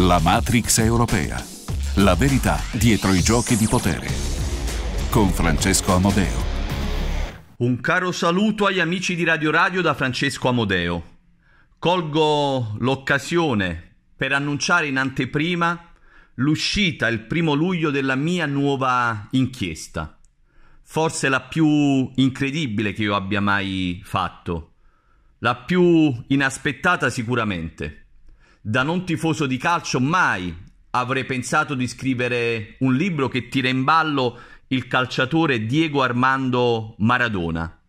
La Matrix europea. La verità dietro i giochi di potere. Con Francesco Amodeo. Un caro saluto agli amici di Radio Radio da Francesco Amodeo. Colgo l'occasione per annunciare in anteprima l'uscita il primo luglio della mia nuova inchiesta. Forse la più incredibile che io abbia mai fatto. La più inaspettata sicuramente. Da non tifoso di calcio mai avrei pensato di scrivere un libro che tira in ballo il calciatore Diego Armando Maradona.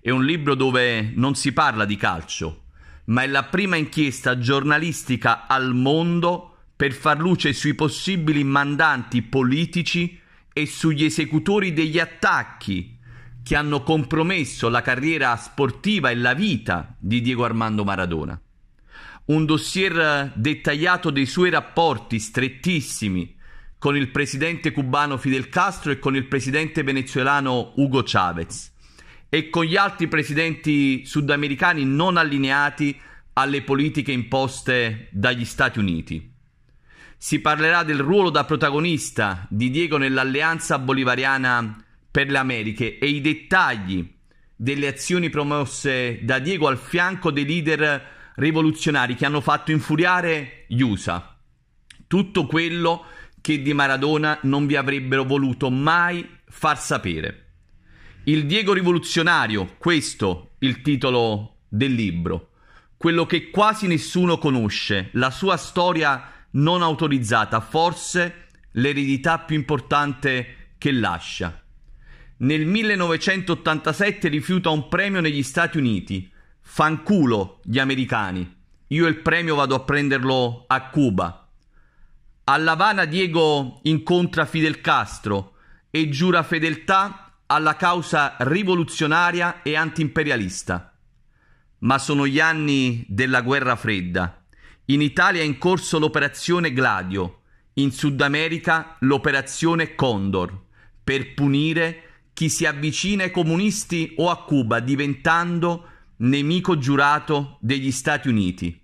È un libro dove non si parla di calcio, ma è la prima inchiesta giornalistica al mondo per far luce sui possibili mandanti politici e sugli esecutori degli attacchi che hanno compromesso la carriera sportiva e la vita di Diego Armando Maradona un dossier dettagliato dei suoi rapporti strettissimi con il presidente cubano Fidel Castro e con il presidente venezuelano Hugo Chavez e con gli altri presidenti sudamericani non allineati alle politiche imposte dagli Stati Uniti. Si parlerà del ruolo da protagonista di Diego nell'alleanza bolivariana per le Americhe e i dettagli delle azioni promosse da Diego al fianco dei leader rivoluzionari che hanno fatto infuriare gli USA. Tutto quello che di Maradona non vi avrebbero voluto mai far sapere. Il Diego rivoluzionario, questo il titolo del libro, quello che quasi nessuno conosce, la sua storia non autorizzata, forse l'eredità più importante che lascia. Nel 1987 rifiuta un premio negli Stati Uniti Fanculo gli americani. Io il premio vado a prenderlo a Cuba. A Lavana Diego incontra Fidel Castro e giura fedeltà alla causa rivoluzionaria e antiimperialista. Ma sono gli anni della guerra fredda. In Italia è in corso l'operazione Gladio, in Sud America l'operazione Condor, per punire chi si avvicina ai comunisti o a Cuba diventando nemico giurato degli Stati Uniti.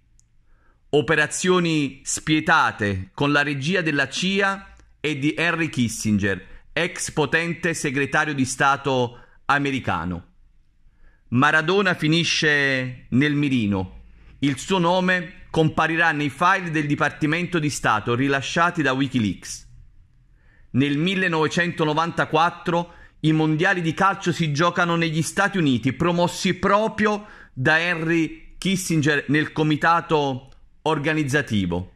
Operazioni spietate con la regia della CIA e di Henry Kissinger, ex potente segretario di Stato americano. Maradona finisce nel mirino. Il suo nome comparirà nei file del Dipartimento di Stato rilasciati da Wikileaks. Nel 1994 i mondiali di calcio si giocano negli Stati Uniti, promossi proprio da Henry Kissinger nel comitato organizzativo.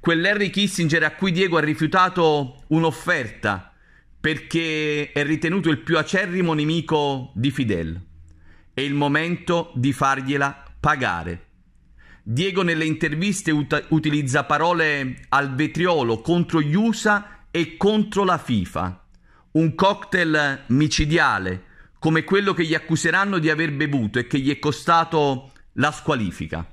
Quell'Henry Kissinger a cui Diego ha rifiutato un'offerta perché è ritenuto il più acerrimo nemico di Fidel. È il momento di fargliela pagare. Diego nelle interviste ut- utilizza parole al vetriolo contro gli USA e contro la FIFA un cocktail micidiale come quello che gli accuseranno di aver bevuto e che gli è costato la squalifica.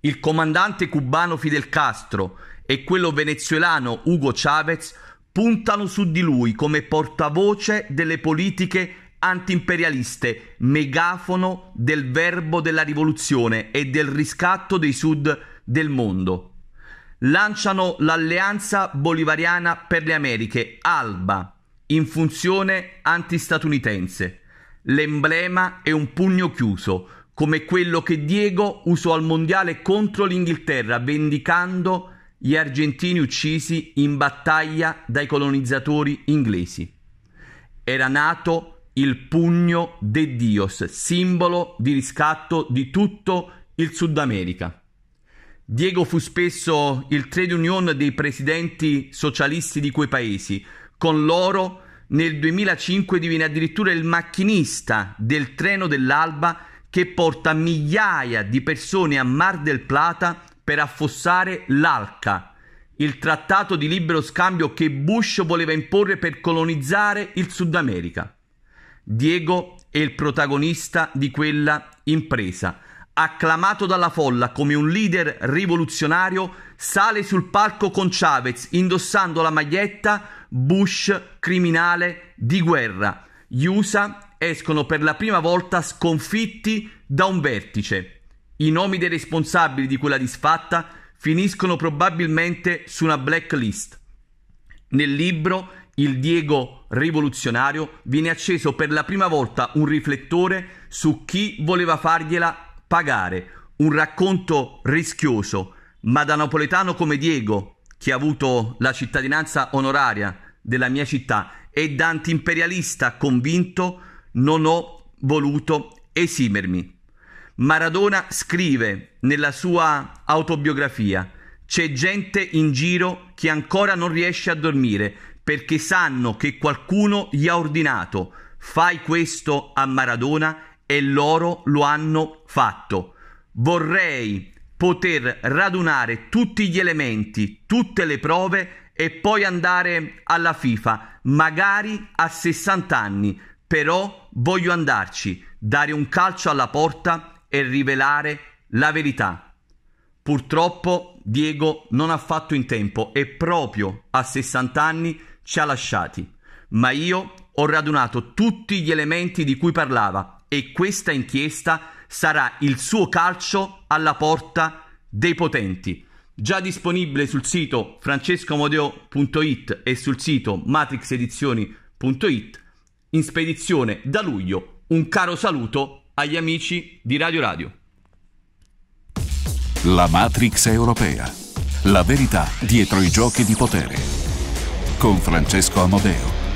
Il comandante cubano Fidel Castro e quello venezuelano Hugo Chavez puntano su di lui come portavoce delle politiche antiimperialiste, megafono del verbo della rivoluzione e del riscatto dei sud del mondo. Lanciano l'Alleanza Bolivariana per le Americhe, ALBA, in funzione antistatunitense. L'emblema è un pugno chiuso, come quello che Diego usò al mondiale contro l'Inghilterra, vendicando gli argentini uccisi in battaglia dai colonizzatori inglesi. Era nato il pugno de Dios, simbolo di riscatto di tutto il Sud America. Diego fu spesso il trade union dei presidenti socialisti di quei paesi, con loro nel 2005 diviene addirittura il macchinista del treno dell'Alba che porta migliaia di persone a Mar del Plata per affossare l'Alca, il trattato di libero scambio che Bush voleva imporre per colonizzare il Sud America. Diego è il protagonista di quella impresa acclamato dalla folla come un leader rivoluzionario, sale sul palco con Chavez indossando la maglietta Bush criminale di guerra. Gli USA escono per la prima volta sconfitti da un vertice. I nomi dei responsabili di quella disfatta finiscono probabilmente su una blacklist. Nel libro Il Diego rivoluzionario viene acceso per la prima volta un riflettore su chi voleva fargliela pagare, un racconto rischioso, ma da napoletano come Diego, che ha avuto la cittadinanza onoraria della mia città, e da antiimperialista convinto, non ho voluto esimermi. Maradona scrive nella sua autobiografia c'è gente in giro che ancora non riesce a dormire perché sanno che qualcuno gli ha ordinato fai questo a Maradona e loro lo hanno fatto. Vorrei poter radunare tutti gli elementi, tutte le prove e poi andare alla FIFA, magari a 60 anni, però voglio andarci, dare un calcio alla porta e rivelare la verità. Purtroppo Diego non ha fatto in tempo e proprio a 60 anni ci ha lasciati. Ma io ho radunato tutti gli elementi di cui parlava e questa inchiesta sarà il suo calcio alla porta dei potenti. Già disponibile sul sito francescomodeo.it e sul sito matrixedizioni.it in spedizione da luglio. Un caro saluto agli amici di Radio Radio. La Matrix europea. La verità dietro i giochi di potere. Con Francesco Amodeo.